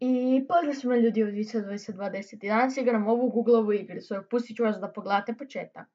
I pozdrav svima ljudi u 2022 i danas igram ovu Googleovu igricu. Pustit ću vas da pogledate početak.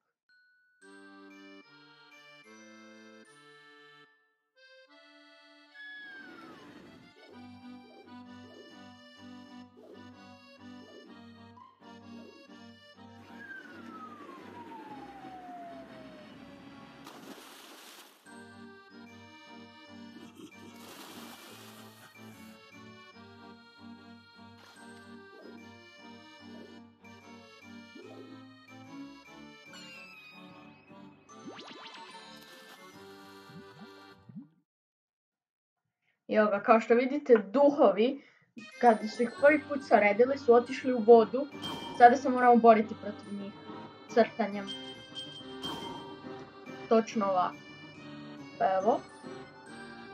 I evo ga, kao što vidite, duhovi, kad su ih prvi put saredili, su otišli u vodu. Sada se moramo boriti protiv njih, crtanjem. Točno ovako. Pa evo.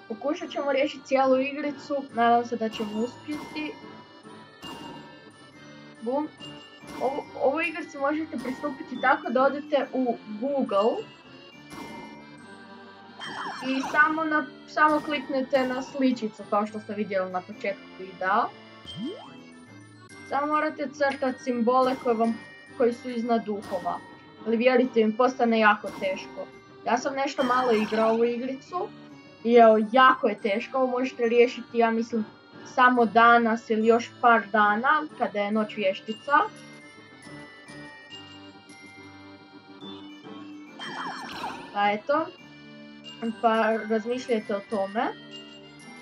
Pokušat ćemo riješiti cijelu igricu, nadam se da ćemo uspjeti. Bum. Ovo, ovoj igrici možete pristupiti tako da odete u Google i samo, na, samo kliknete na sličicu kao što ste vidjeli na početku videa. Samo morate crtati simbole koje, vam, koji su iznad duhova. Ali vjerujte mi, postane jako teško. Ja sam nešto malo igrao ovu igricu i evo, jako je teško. Možete riješiti, ja mislim, samo danas ili još par dana, kada je noć vještica. Pa eto, pa razmišljajte o tome.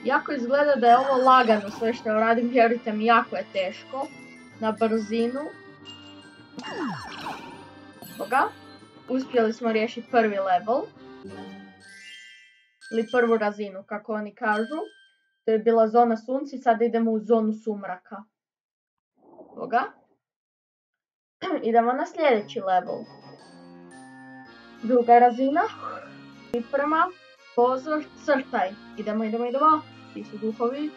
Jako izgleda da je ovo lagano sve što radim, vjerujte mi, jako je teško. Na brzinu. Boga. Uspjeli smo riješiti prvi level. Ili prvu razinu, kako oni kažu. To je bila zona sunci, sada idemo u zonu sumraka. Boga. Idemo na sljedeći level. Druga razina. Priprema, pozor, crtaj. Idemo, idemo, idemo. Ti su duhovi.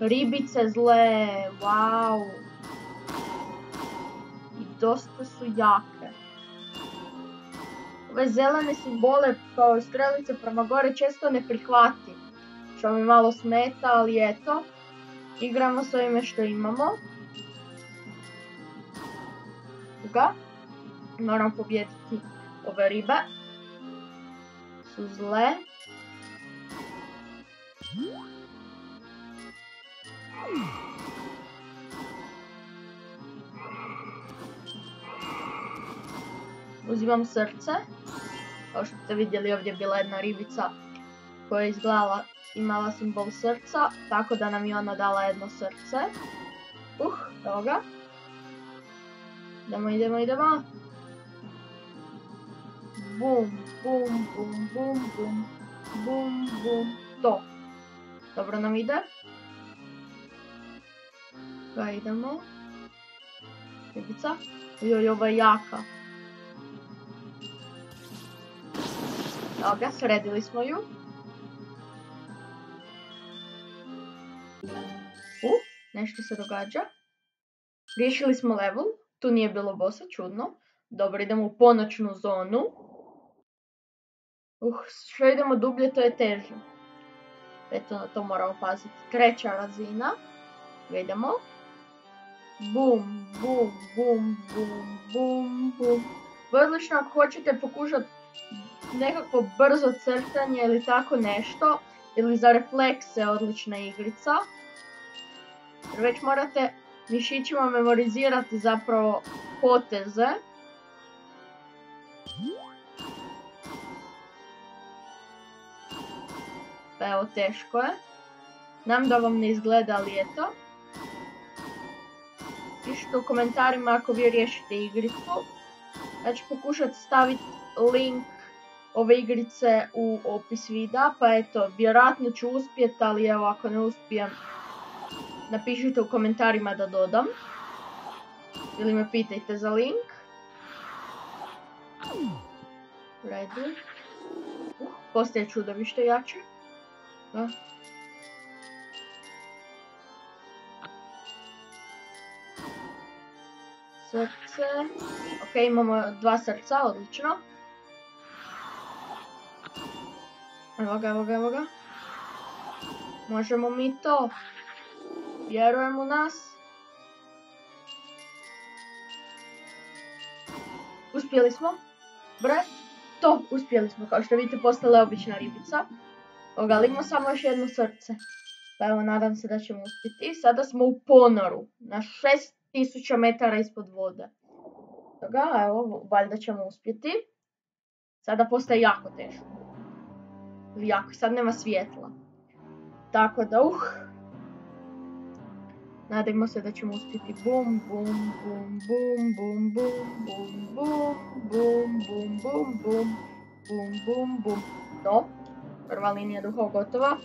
Ribice zle, wow. I dosta su jake. Ove zelene simbole kao strelice prema gore često ne prihvati. Što mi malo smeta, ali eto. Igramo s ovime što imamo. Moram pobjediti ove ribe su zle. Uzimam srce. Kao što ste vidjeli ovdje je bila jedna ribica koja je izgledala, imala simbol srca, tako da nam je ona dala jedno srce. Uh, evo ga. Idemo, idemo, idemo. Bum, bum, bum, bum, bum, bum, bum, to. Dobro nam ide. Pa idemo. Ribica. Joj, ova je jaka. Ga, sredili smo ju. Uh, nešto se događa. Riješili smo level. Tu nije bilo bossa, čudno. Dobro, idemo u ponoćnu zonu. Uh, što idemo dublje, to je teže. Eto, na to moramo paziti. Treća razina. Vidimo. Bum, bum, bum, bum, bum, bum. Odlično ako hoćete pokušati nekako brzo crtanje ili tako nešto. Ili za reflekse odlična igrica. Jer već morate mišićima memorizirati zapravo poteze. Evo, teško je. Znam da vam ne izgleda, ali eto. Pišite u komentarima ako vi riješite igricu. Ja ću pokušati staviti link ove igrice u opis videa, pa eto, vjerojatno ću uspjeti, ali evo ako ne uspijem, napišite u komentarima da dodam. Ili me pitajte za link. Redu. Uh, postaje čudovište jače. Da. Srce. Ok, imamo dva srca, odlično. Evo ga, evo ga, evo ga. Možemo mi to. Vjerujem u nas. Uspjeli smo. Bre, to uspjeli smo. Kao što vidite postala je obična ribica. Ovoga, ali imamo samo još jedno srce. Pa evo, nadam se da ćemo uspjeti. Sada smo u ponoru. Na 6000 metara ispod vode. Toga, evo, valjda ćemo uspjeti. Sada postaje jako teško. Jako, sad nema svjetla. Tako da, uh. Nadajmo se da ćemo uspjeti. Bum, bum, bum, bum, bum, bum, bum, bum, bum, bum, bum, bum, bum, bum, bum. To. Prva linija duhova gotova.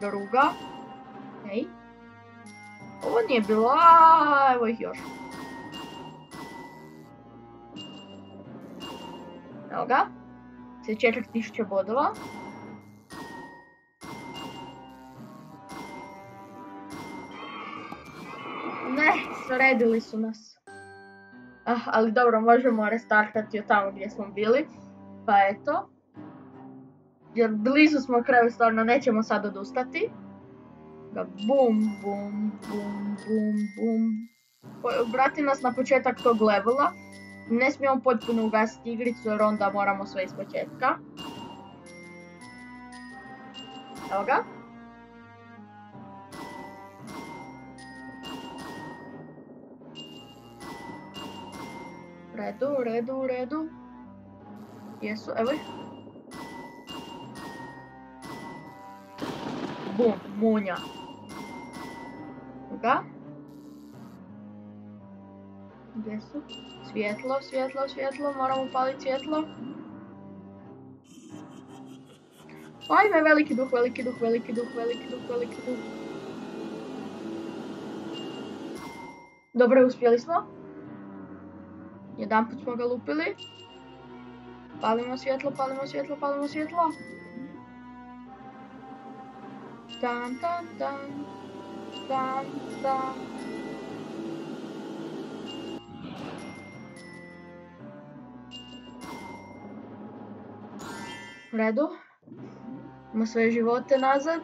Druga. Hej. Ovo nije bilo, a evo ih još. Evo ga. Sve 4000 bodova. Ne, sredili su nas. Ah, ali dobro, možemo restartati od tamo gdje smo bili. Pa eto. Jer blizu smo kraju, stvarno nećemo sad odustati. Da bum, bum, bum, bum, bum. Vrati nas na početak tog levela. Ne smijemo potpuno ugasiti igricu jer onda moramo sve iz početka. Evo ga. redu, redu, redu. Jesu, evo ih. Munja. Ga. Gdje su? Svjetlo, svjetlo, svjetlo, moramo upaliti svjetlo. Ajme, veliki duh, veliki duh, veliki duh, veliki duh, veliki duh. Dobro, uspjeli smo. Jedan put smo ga lupili. Palimo svjetlo, palimo svjetlo, palimo svjetlo. Tan, tan, tan. Tan, tan. U redu. Ima svoje živote nazad.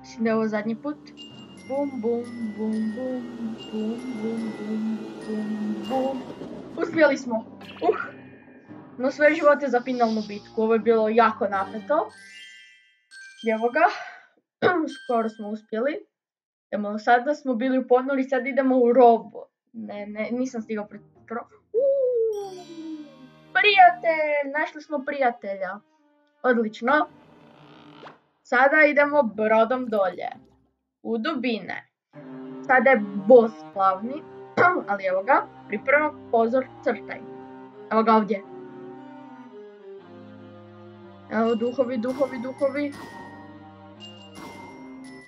Mislim da je ovo zadnji put. Bum, bum, bum, bum, bum, bum, bum, bum, bum. Uspjeli smo. Uh. No sve živote za finalnu bitku. Ovo je bilo jako napeto. Evo ga. Skoro smo uspjeli. Evo, sada smo bili u ponori, sad idemo u robo. Ne, ne, nisam stigao pred Prijatelj! Našli smo prijatelja. Odlično. Sada idemo brodom dolje u dubine. Sada je boss glavni, ali evo ga, pripremam pozor crtaj. Evo ga ovdje. Evo duhovi, duhovi, duhovi.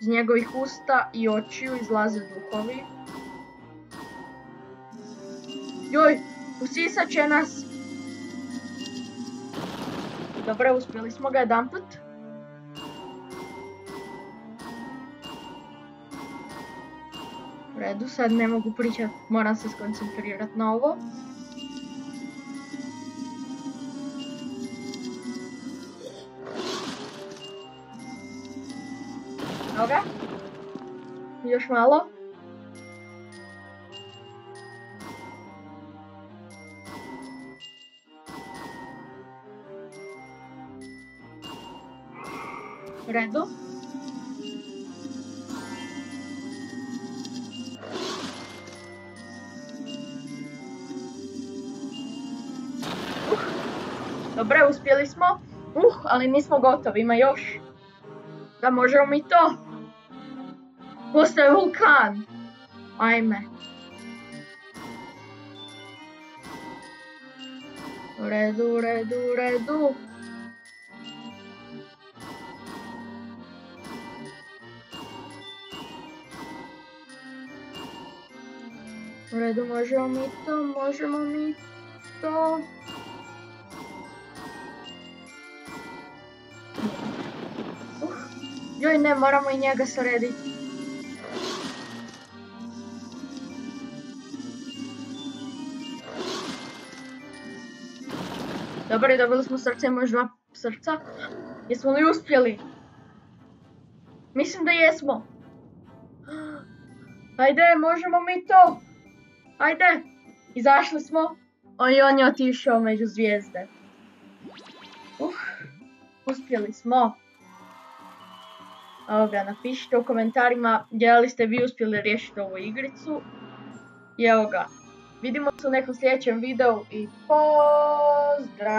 Iz njegovih usta i očiju izlaze duhovi. Joj, usisat će nas. Dobro, uspjeli smo ga jedan put. U redu, sad ne mogu pričat, moram se skoncentrirat na ovo. Evo ga. Još malo. Redu. Dobro, uspjeli smo. Uh, ali nismo gotovi, ima još. Da možemo mi to. Postoje vulkan. Ajme. U redu, u redu, u redu. U redu, možemo mi to, možemo mi to. Joj ne, moramo i njega srediti. Dobro, dobili smo srce, još dva srca. Jesmo li uspjeli? Mislim da jesmo. Ajde, možemo mi to. Ajde. Izašli smo. I on je otišao među zvijezde. Uh, uspjeli smo. Evo ga, napišite u komentarima gdje li ste vi uspjeli riješiti ovu igricu. I evo ga, vidimo se u nekom sljedećem videu i pozdrav!